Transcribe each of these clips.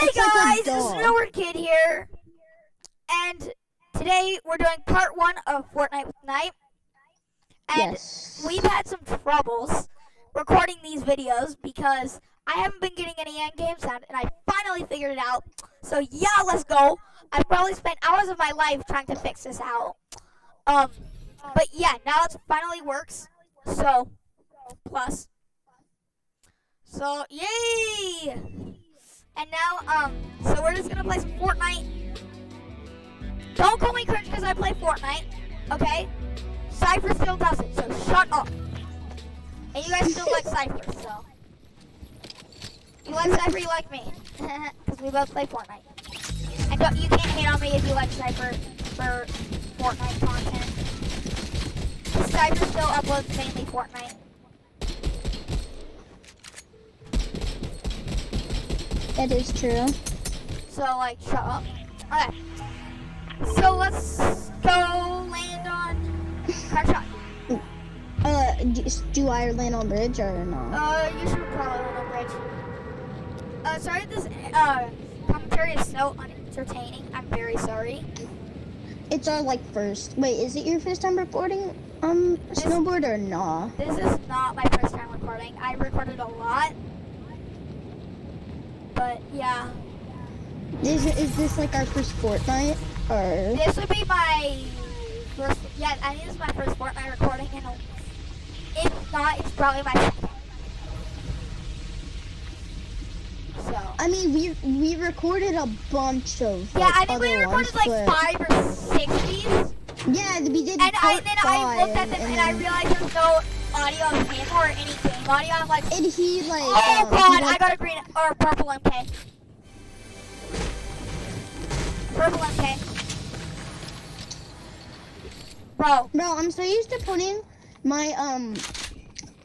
Hey It's like a guys, it's dog. Snowboard Kid here, and today we're doing part one of Fortnite with Nite. And yes. we've had some troubles recording these videos because I haven't been getting any end game sound, and I finally figured it out. So yeah, let's go. I've probably spent hours of my life trying to fix this out. Um, but yeah, now it finally works. So plus. So yay! And now, um, so we're just gonna play some Fortnite. Don't call me cringe because I play Fortnite, okay? Cypher still does it, so shut up. And you guys still like Cypher, so. You like Cypher, you like me. Because we both play Fortnite. And you can't hate on me if you like Cypher for Fortnite content. Cypher still uploads mainly Fortnite. It is true. So, like, shut up. Okay. So let's go land on crack shot. Uh, do, do I land on bridge or not? Uh, you should probably land on bridge. Uh, sorry this uh commentary is so unentertaining. I'm very sorry. It's our like first. Wait, is it your first time recording um snowboard or nah? This is not my first time recording. I recorded a lot. But yeah, Is is this like our first Fortnite or? this would be my first. Yeah, I think this is my first Fortnite recording, and if not, it's probably my second. So. I mean, we we recorded a bunch of. Yeah, I think we recorded ones, like five or six these. Yeah, we did. And I part then I looked at them and, I realized there's no audio of him or any audio. I'm like, And he like. oh um, god, he, I got a green or a purple MK. Purple MK. Bro, Bro, I'm so used to putting my um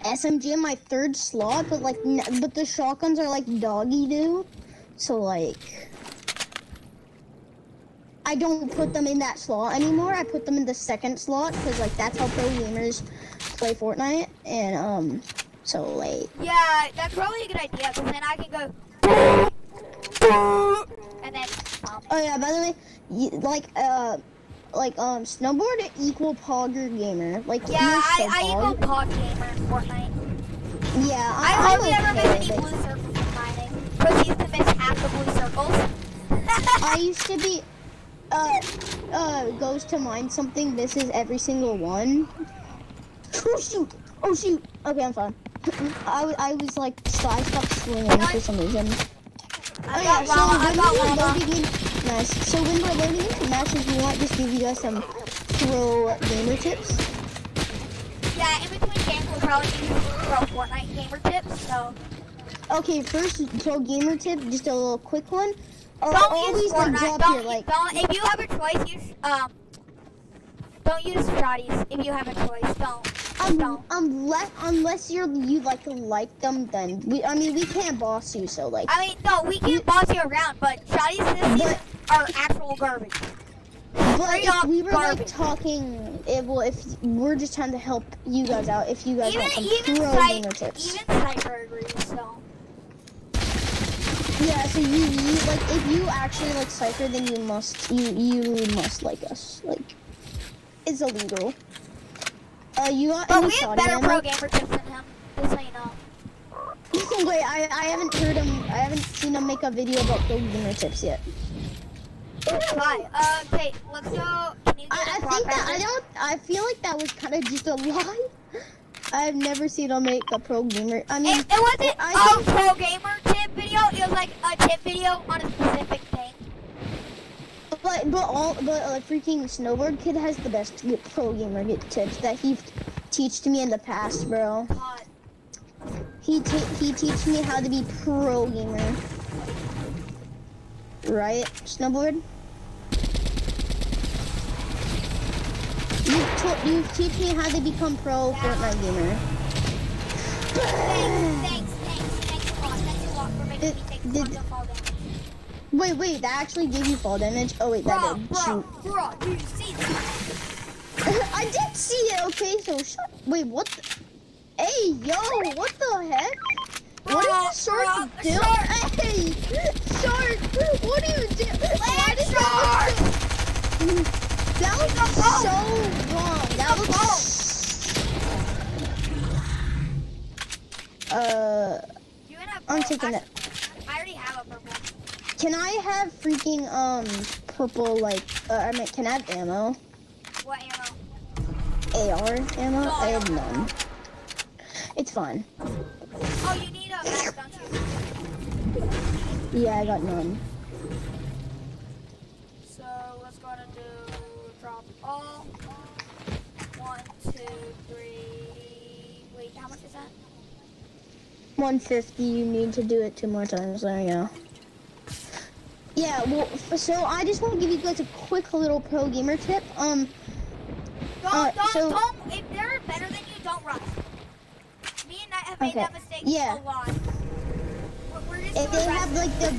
SMG in my third slot, but like, n- but the shotguns are like doggy do, so like, I don't put them in that slot anymore. I put them in the second slot because like that's how pro gamers play Fortnite, and um, so late. yeah, that's probably a good idea because then I can go. And then, um, oh yeah, by the way, you, like uh. Like um, snowboard equal pogger gamer. Like yeah, I, I pog. equal pod gamer in Fortnite. Yeah, I I'm hardly ever miss any blue circles in mining. Proceeds to miss half the blue circles. I used to be uh uh goes to mine something. This is every single one. Oh shoot! Oh shoot! Okay, I'm fine. I, I was like so I stopped swinging for some reason. I oh got yeah, so lava, when we're loading in, nice. So when we're loading into matches, we might just give you guys some pro gamer tips. Yeah, in between games we'll probably do pro Fortnite gamer tips, so Okay, first pro gamer tip, just a little quick one. Uh, don't always use like Fortnite. drop Don't, your like. don't if you have a choice, use um don't use shotties if you have a choice. Don't. Um, unless unless you're you like like them, then we I mean we can't boss you, so like. I mean no, we can not boss you around, but shotties this are actual garbage. But if we were like talking, it, well, if we're just trying to help you guys out, if you guys Even want some even pro Cy- gamer tips. even Cypher agrees, so Yeah, so you, you like if you actually like Cypher, then you must you you must like us. Like, it's illegal. Uh, you got But we have better pro gamer tips than him, just so you know. Wait, I I haven't heard him. I haven't seen him make a video about pro gamer tips yet. Hi. Uh, okay, let's go. Can you do I, I think that? I don't. I feel like that was kind of just a lie. I've never seen him make a pro gamer. I mean, It, it wasn't I a pro gamer tip video. It was like a tip video on a specific. But but all but uh, freaking snowboard kid has the best pro gamer tips that he to me in the past, bro. He he teach me how to be pro gamer. Right, snowboard. You you teach me how to become pro Fortnite gamer. Thanks, thanks, thanks, thanks a lot. Thanks a lot for making Did- me take did- tons of fall damage. Wait, wait, that actually gave you fall damage? Oh, wait, that did. Bruh, Shoot. bruh, do you see that? I did see it, okay, so shut. Wait, what the... Hey, yo, what the heck? Bruh, what did the shark bruh, do? Shark. Hey, shark, what are you do? Why did shark! That was so wrong. That was... Uh, I'm taking it can I have freaking um purple like? Uh, I mean, can I have ammo? What ammo? AR ammo? No, I have none. It's fine. Oh, you need a max, don't you? Yeah, I got none. So let's go ahead and do drop all. One, two, three. Wait, how much is that? 150. You need to do it two more times. There you go. Yeah, well, so I just want to give you guys a quick little pro gamer tip. Um, Don't, Uh, don't, so- don't. If they're better than you, don't rush. Me and Nite have made Okay, that mistake yeah. a lot. We're, we're just if they have like the,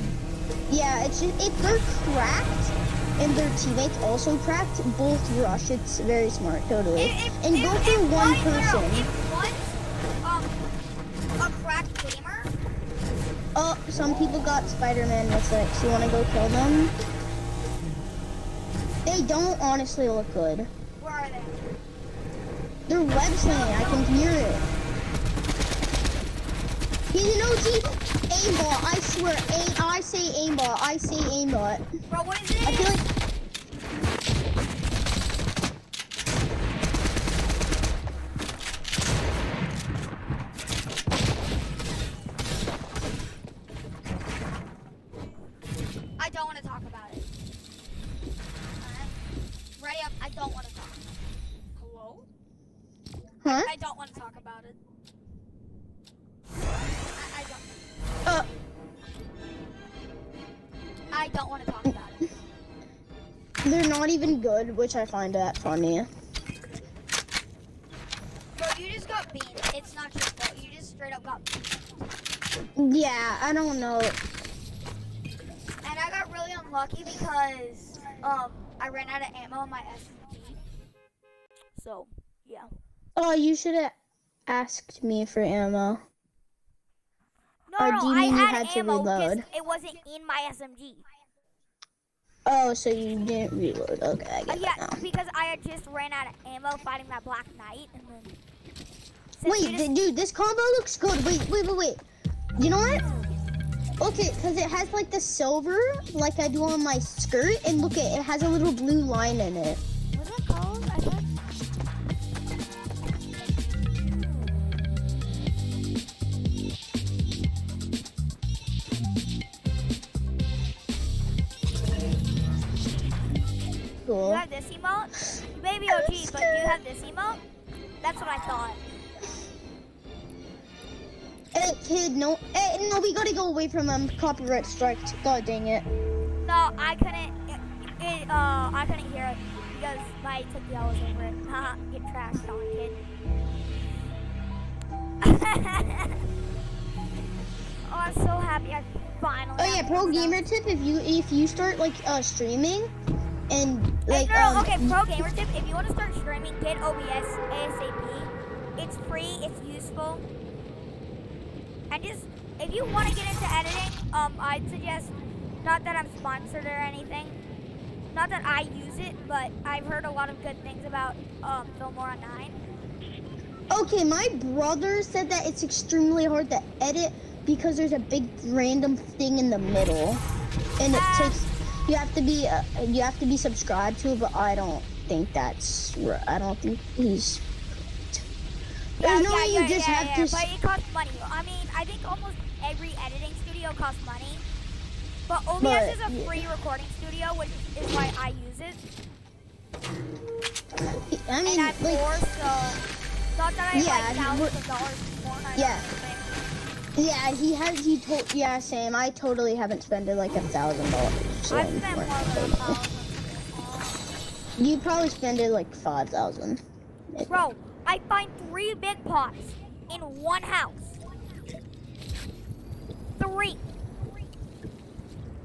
yeah, it's just if they're cracked and their teammates also cracked, both rush. It's very smart, totally. If, if, and if, go for one person. If Oh, some people got Spider-Man mythics. You want to go kill them? They don't honestly look good. where are they? They're web slinging. I can hear it. He's an OG aimbot. I swear. Aim, I say aimbot. I say aimbot. Bro, what is it? I feel like. I don't want to talk about it. Alright. Ready up. I don't want to talk. Hello? Huh? I don't want to talk about it. I, I don't. Uh, I don't want to talk about it. they're not even good, which I find that funny. Bro, you just got beamed. It's not your fault. You just straight up got beamed. Yeah, I don't know. And I got really unlucky because um I ran out of ammo in my SMG. So yeah. Oh, you should have asked me for ammo. No, Or no, do you I mean you had, had ammo. just reload? It wasn't in my SMG. Oh, so you didn't reload. Okay, I Uh, get it yeah, because I had just ran out of ammo fighting that Black Knight, and then. Wait, just- dude, this combo looks good. Wait, wait, wait, wait. You know what? Okay, because it has like the silver, like I do on my skirt, and look at it has a little blue line in it this emote? That's what I thought. Hey, kid, no, hey, no, we gotta go away from um copyright strike. God dang it. No, I couldn't. It, it, uh, I couldn't hear it because my took the hours over it. Haha, get trashed on, kid. oh, I'm so happy I finally. Oh yeah, pro gamer tip: if you if you start like uh streaming, and like no, no, um, okay, pro gamer tip. If you want to start streaming, get OBS ASAP. It's free. It's useful. And just if you want to get into editing, um, I'd suggest not that I'm sponsored or anything. Not that I use it, but I've heard a lot of good things about um, Filmora 9. Okay, my brother said that it's extremely hard to edit because there's a big random thing in the middle, and it Ah. takes. You have to be uh, you have to be subscribed to, but I don't think that's. I don't think he's. There's no way you just have to. s- But it costs money. I mean, I think almost every editing studio costs money. But OBS But, is a yeah. free recording studio, which is why I use it. I mean, and I'm like, poor, so not that I Yeah, like thousands of dollars Fortnite. Yeah. Yeah, he has. He told. Yeah, same. I totally haven't spent like a thousand dollars. I've on spent more Fortnite. than a thousand. You probably spend it like five thousand. Bro, I find three big pots in one house. Three.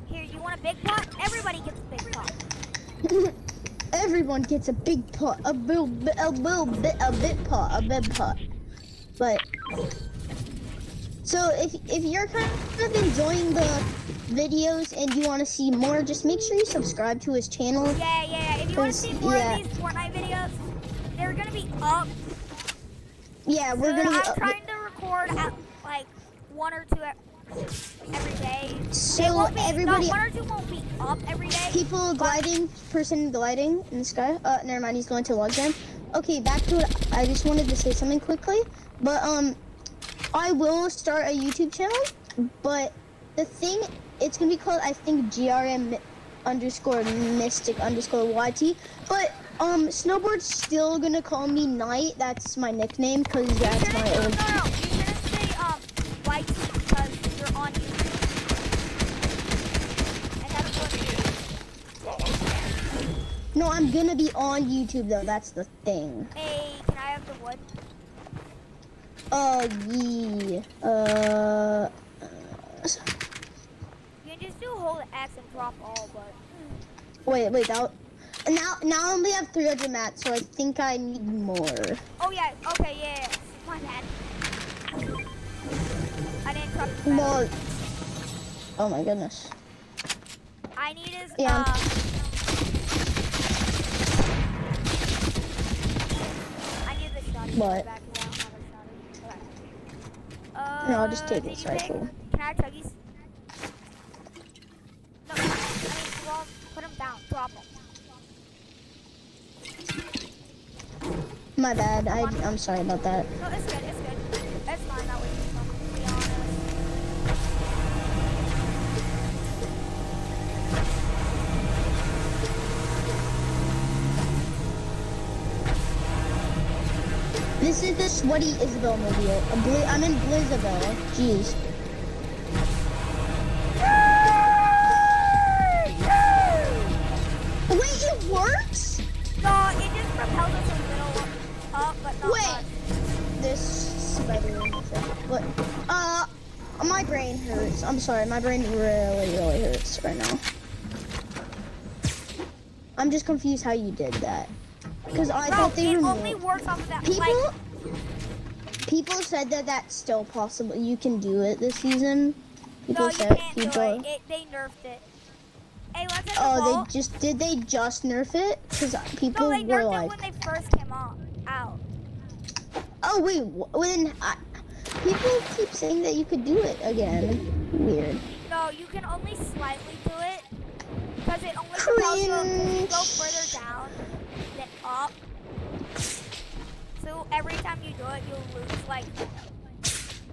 Here, you want a big pot? Everybody gets a big pot. Everyone gets a big pot, a little, bit, a little bit, a bit pot, a big pot. But so if if you're kind of enjoying the videos and you want to see more, just make sure you subscribe to his channel. Yeah, yeah. If you want to see more yeah. of these Fortnite videos? They're gonna be up. Yeah, we're so gonna I'm trying to record at like one or two every day. So be, everybody, no, one or two won't be up every day. people gliding, person gliding in the sky. Uh, never mind, he's going to log jam. Okay, back to it. I just wanted to say something quickly, but um, I will start a YouTube channel, but the thing, it's gonna be called I think GRM underscore mystic underscore YT, but um, snowboard's still gonna call me Nite. That's my nickname because that's my no, old. no, no. You're gonna say um YT because you're on YouTube. And that's what No, I'm gonna be on YouTube though. That's the thing. Hey, can I have the wood? Uh, yeah. Uh. You can just do hold X and drop all, but Wait, wait. That. Now, now I only have 300 mats, so I think I need more. oh yeah, okay, yeah, my bad. I didn't drop the Well. Oh my goodness. I need is Yeah. uh. I need the shotty. What? Back 'cause I don't have a shotty. Okay. Uh, No, I'll just take this rifle. Can I have chuggies? No, I mean, drop, put them down. Drop them. My bad. I, I'm sorry about that. No, it's good. It's good. It's This is the sweaty Isabel mobile. I'm in Blizzabelle. Jeez. Wait, it works? No, it just propels us a little up, but not Wait. much. This spider in the thing. What? Uh, my brain hurts. I'm sorry. My brain really, really hurts right now. I'm just confused how you did that. Because I Bro, thought they it were only works off of that. people. Like, people said that that's still possible. You can do it this season. People no, you said can't do people. it. it. They nerfed it. Hey, the Oh, ball. they just did they just nerf it? Because people no, were like, when they first came out. Out. oh wait, when I, people keep saying that you could do it again. Weird. No, you can only slightly do it because it only propels you, you go further down up. So every time you do it, you'll lose like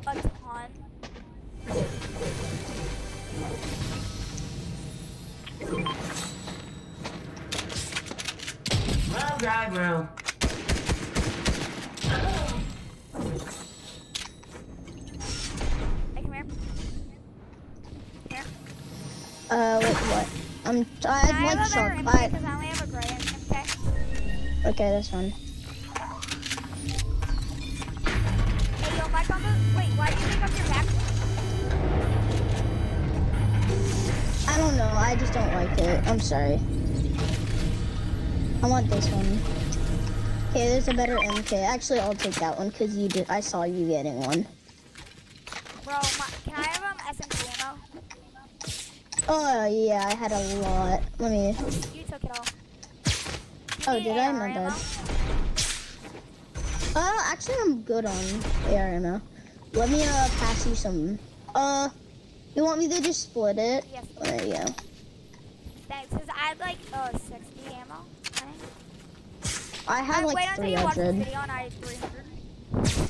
a ton. Well, guy, bro. Hey, come here. Here. Uh, wait, what? I'm. I Can I have like have a shark. I, okay? that's fine. Hey, yo, my. Wait, why did you pick up your back? I don't know. I just don't like it. I'm sorry. I want this one. Okay, there's a better MK. Actually, I'll take that one because you did. I saw you getting one. Bro, my, can I have um SMG ammo? Oh yeah, I had a lot. Let me. You took it all. Oh, did I? Ammo? bad. Uh, actually, I'm good on AR ammo. Let me uh pass you some. Uh, you want me to just split it? Yes. There you go. Thanks, because I had like uh 60 ammo. I. I have like wait until you watch 300. video and I 300.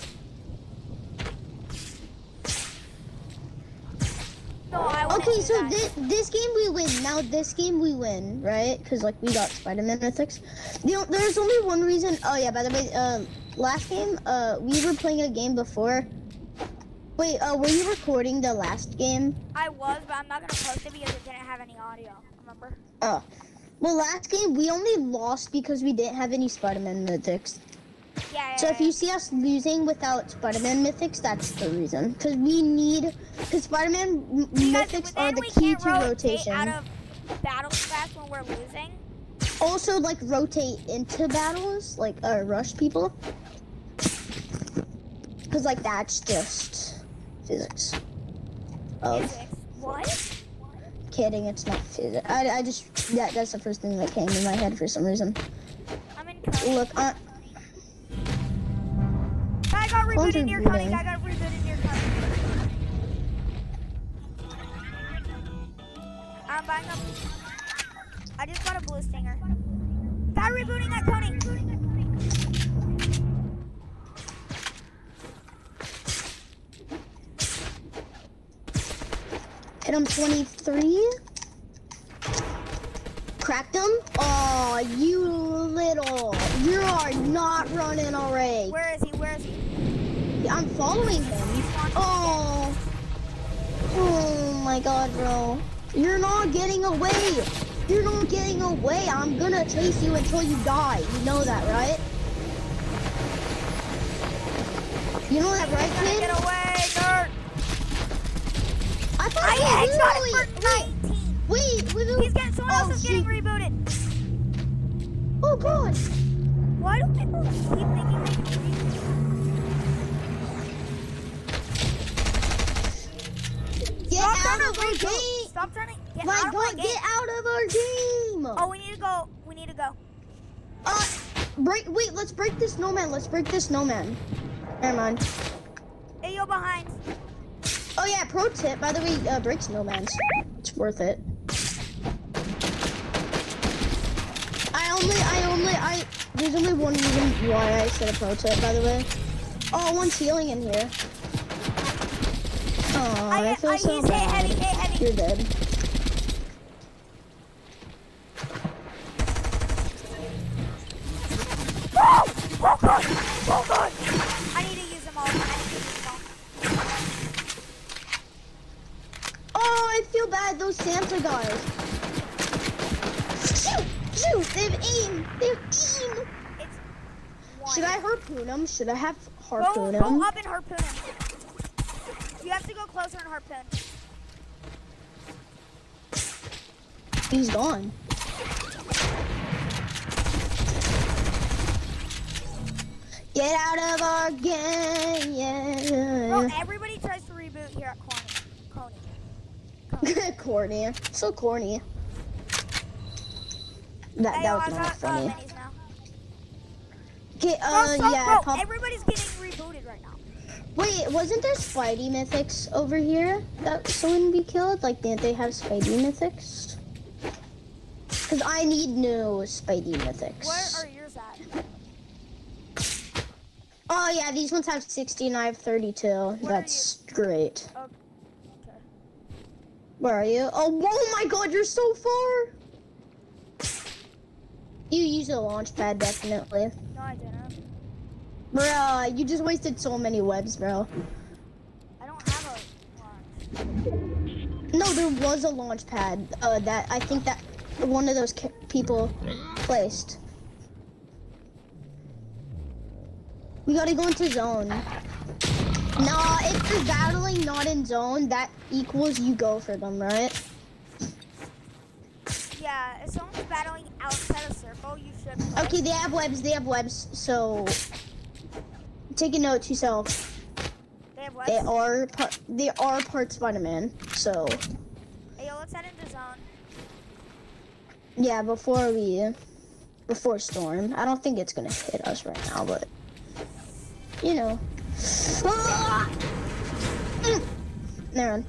No, Okay, so this this game we win. Now this game we win, right? Because like we got Spider-Man. You know, there's only one reason. Oh yeah, by the way, um, last game, uh, we were playing a game before. Wait, uh, were you recording the last game? I was, but I'm not gonna post it because it didn't have any audio. Remember? Oh, well, last game we only lost because we didn't have any Spider-Man mythics. Yeah. So if you see us losing without Spider-Man mythics, that's the reason. Because we need, because Spider-Man mythics are the key to rotation. out of battles fast when we're losing. also like rotate into battles, like uh, rush people. Cause like that's just physics. Of Physics. What? kidding. It's not physics. I, I just that that's the first thing that came in my head for some reason. I'm in Look, I got rebooted are near Coney. I got rebooted near Coney. I'm buying up. I just got a blue stinger. Guy rebooting at Coney. hit him 23. Cracked him. Oh, you little. You are not running already. Where is he? Where is he? I'm following him. Oh. Oh my god, bro. You're not getting away. You're not getting away. I'm gonna chase you until you die. You know that, right? You know that, right, kid? get away, nerd. I thought I you headshot literally- for 19. Wait, wait, wait. He's getting, someone oh, else is getting rebooted. Oh god. Why do people keep thinking they get My out god, get out of our game. Oh, we need to go. We need to go. Uh, break. Wait, let's break this snowman. Let's break this snowman. Never mind. Hey, yo, behind. Oh yeah, pro tip. By the way, uh, break snowmans. It's worth it. I only, I only, I. There's only one reason why I said a pro tip. By the way. Oh, one's healing in here. Oh, I, I, feel I, so bad. heavy. You're dead. I feel bad. Those Santa guys. Shoot! Shoot! They've aimed. They've aimed. It's. Should I harpoon them? Should I have go, harpoon go them? up and harpoon him. You have to go closer and harpoon. He's gone. Get out of our game, Bro, yeah. everybody tries to reboot here at Coney. Coney. corny. So corny. That, Hey, that was not uh, funny. Okay, Bro, uh, stop, yeah. bro, everybody's getting rebooted right now. Wait, wasn't there Spidey mythics over here that someone be killed? Like, didn't they have Spidey mythics? Because I need new Spidey mythics. Where are yours at? Oh, yeah, these ones have 60 and I have 32. are That's great. Okay. Where are you? Oh, oh my god, you're so far! You use a launch pad, definitely. No, I didn't. Bruh, you just wasted so many webs, bro. I don't have a launch. No, there was a launch pad uh, that I think that one of those people placed. We gotta go into zone. Nah, if you're battling not in zone, that equals you go for them, right? Yeah, if someone's battling outside a circle, you should. play. Okay, they have webs, they have webs, so take a note to yourself. They have They are par- they are part Spider-Man, so Hey, yo, let's head into zone. yeah, before we before storm. I don't think it's gonna hit us right now, but you know. Never mind.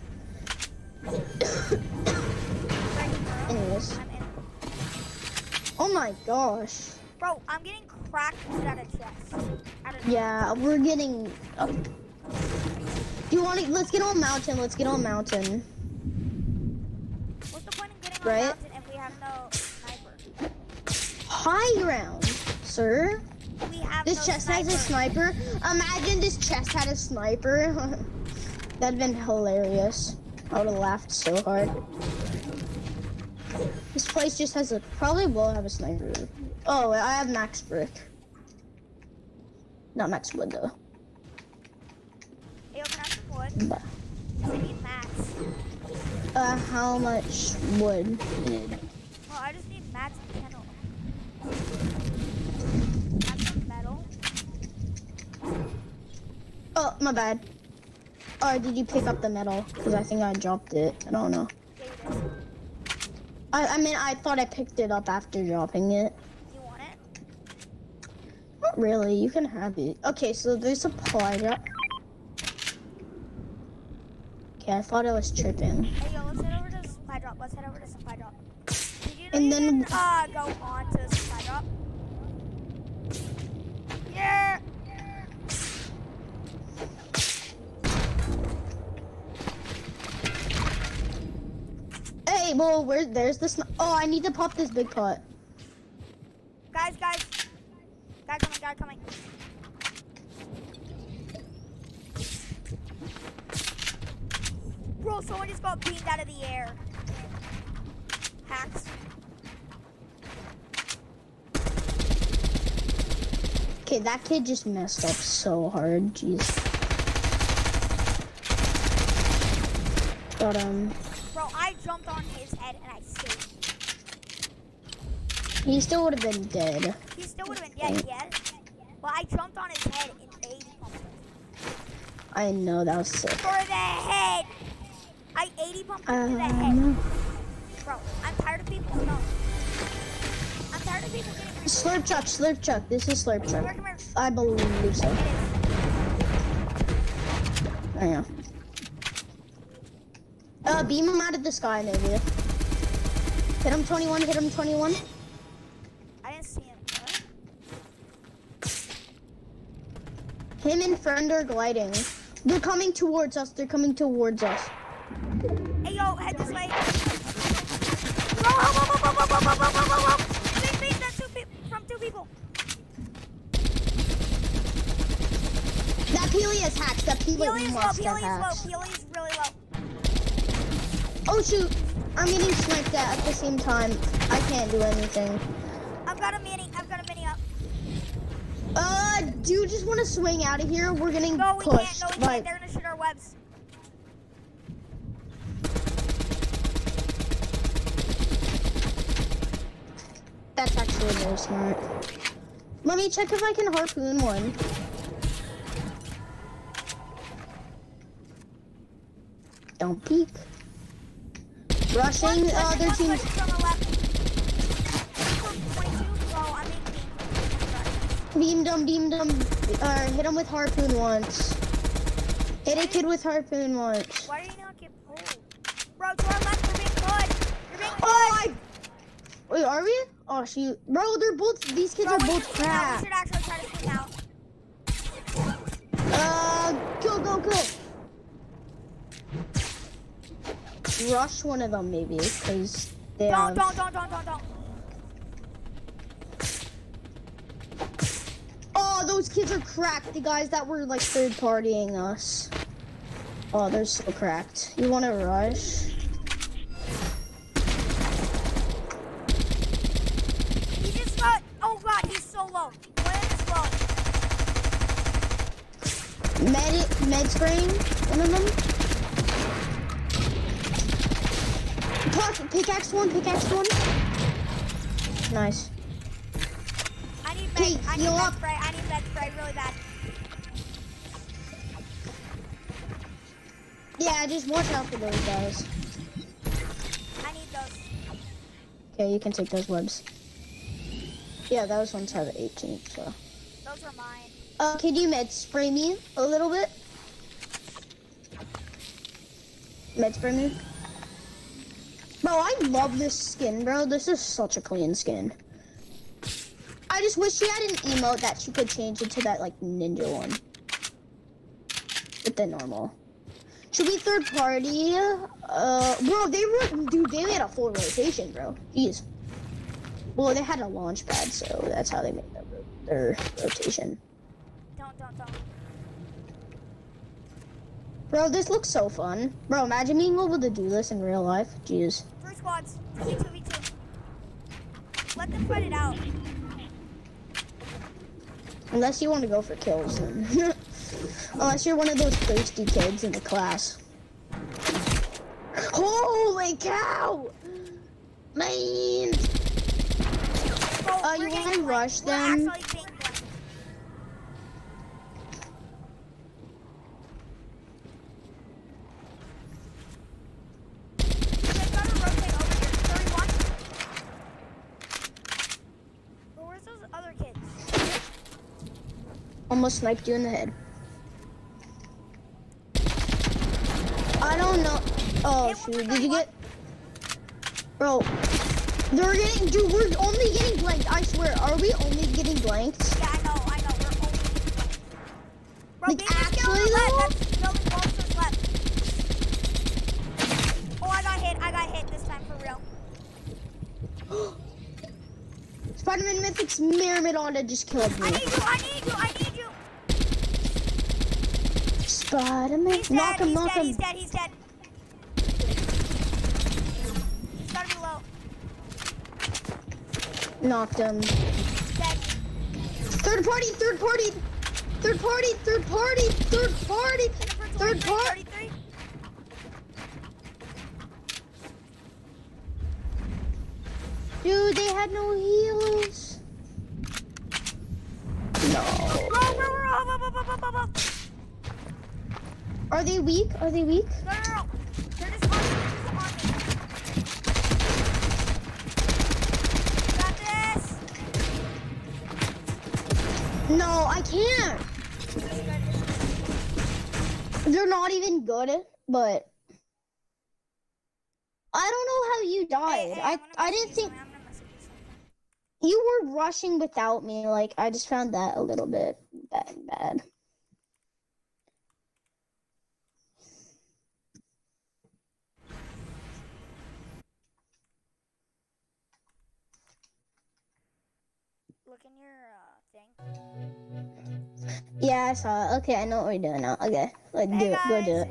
Right in the room. Anyways. Oh my gosh. Bro, I'm getting cracked out of chest. Out of Yeah, we're getting. Oh. Do you want to? Let's get on mountain. Let's get on mountain. What's the point in getting Right. on mountain if we have no sniper? High ground, sir. We have This no chest has a sniper. sniper. Imagine this chest had a sniper. That'd been hilarious. I would have laughed so hard. This place just has a probably will have a sniper. Oh, I have max brick. Not max wood though. Hey, I have some wood? But, I need max. uh, how much wood? you need? Well, I just need mats and kennel. Have some metal. Oh, my bad. Or did you pick up the metal? Because I think I dropped it. I don't know. Yeah, you did. I, I mean, I thought I picked it up after dropping it. You want it? Not really. You can have it. Okay, so there's a supply drop. Okay, I thought I was tripping. Hey, yo, let's head over to the supply drop. Let's head over to the supply drop. And then- can, uh, go on to the supply drop? Yeah. Hey, where? There's this. Oh, I need to pop this big pot. Guys, guys. Guy coming, guy coming. Bro, someone just got beamed out of the air. Hacks. Okay, that kid just messed up so hard. Jeez. But um, Bro, I jumped on his head and I saved. He still would have been dead. He still would have been dead, yeah. But I jumped on his head and 80 pumped. I know that was sick. For the head! I 80 pumped him to the head. Um, Bro, I'm tired of people. No. I'm tired of people getting slurp truck, slurp truck. This is slurp Come here, truck. come here. I believe so. I know. Uh, beam him out of the sky, maybe. Hit him 21, hit him 21. Him and friend are gliding. They're coming towards us. They're coming towards us. Hey, yo, head this way. From two people. That Pelias hacked. That Pelias must have hacked. Low. Pelias really low. Oh, shoot. I'm getting sniped at at the same time. I can't do anything. I've got a mini. Uh, do you just want to swing out of here? We're getting No, we pushed. can't, no, we like, can't. They're gonna shoot our webs. that's actually very smart. Let me check if I can harpoon one. Don't peek. Rushing uh, person, their beamed. Him, beamed him. Uh, hit him with harpoon once. Hit a kid with harpoon once. Why do you not get pulled? Bro, to our left, you're being pushed. You're being pushed. Oh, I... Wait, are we? Oh, shoot. Bro, they're both, these kids Bro, are both should out. We should actually try to swing out. Uh, go, go, go. Rush one of them, maybe, because they Don't, have... don't, don't, don't, don't, don't. Oh, those kids are cracked. The guys that were, like, third partying us. Oh, they're so cracked. You want to rush? He just got, oh god, he's so low. One. Med, med spraying, one of them. Puck, pickaxe one, pickaxe one. Nice. I need med, I need med up. spray, Yeah, just watch out for those guys. I need those. Okay, you can take those webs. Yeah, those ones have 18, so. Those are mine. Uh, can you med spray me a little bit? Med spray me? Bro, I love this skin, bro. This is such a clean skin. I just wish she had an emote that she could change into that, like, ninja one. With the normal. Should we third party? Uh, bro, they were, dude, they had a full rotation, bro. Jeez. Well, they had a launch pad, so that's how they made their, their rotation. Don't, don't, don't. Bro, this looks so fun. Bro, imagine being able to do this in real life. Jeez. Three squads. 2v2v2. Let them fight it out. Unless you want to go for kills, then. Unless you're one of those thirsty kids in the class. Holy cow! Man! Oh, uh, you want to rush them? Almost sniped you in the head. Oh shoot! Did you get? Bro, they're getting. Dude, we're only getting blanked. I swear. Are we only getting blanked? Yeah, I know, I know. We're only. Bro, Like, beat this kill on actually, left. though? Building left. Oh, I got hit. I got hit this time for real. Spider-Man Mythic's Myrmidon just killed me. I need you. I need you. I need you. Spider-Man, knock dead. him, knock dead. him. He's dead. He's dead. He's gotta be low. Knocked him. Third party, third party, third party, third party, third party, third party. Dude, they had no heals. No. Are they weak? Are they weak? No, no, no. They're just on me. They're just on me. Got this. No, I can't. This is good. This is They're not even good, but I don't know how you died. hey, I I'm I didn't think something. I'm gonna message you you were rushing without me. Like I just found that a little bit bad. bad. Yeah, I saw it. Okay, I know what we're doing now. Okay, let's do Hey it. Go do it.